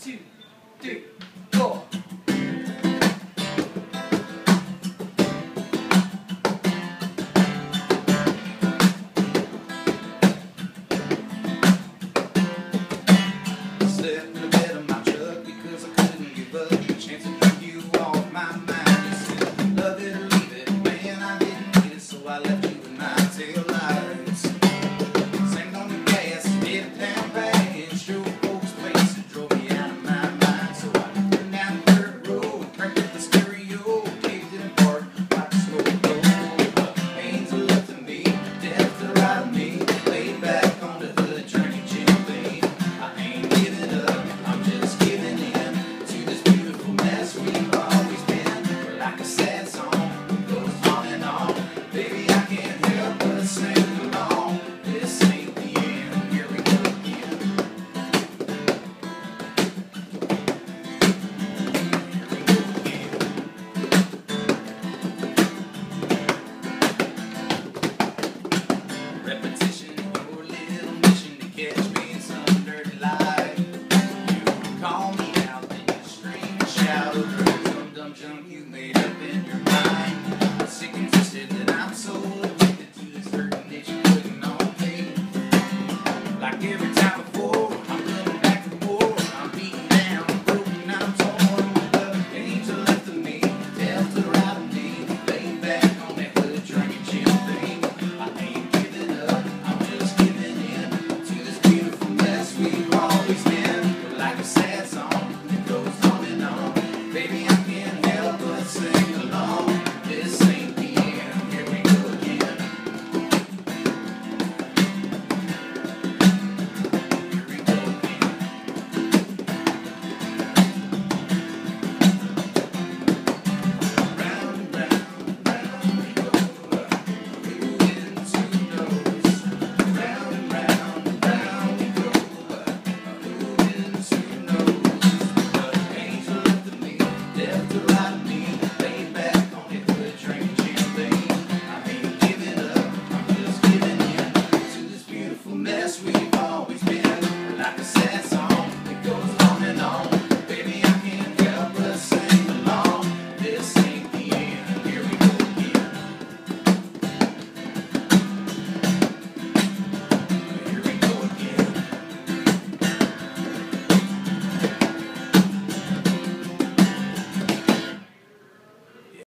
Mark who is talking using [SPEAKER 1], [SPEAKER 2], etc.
[SPEAKER 1] two, three, four. like a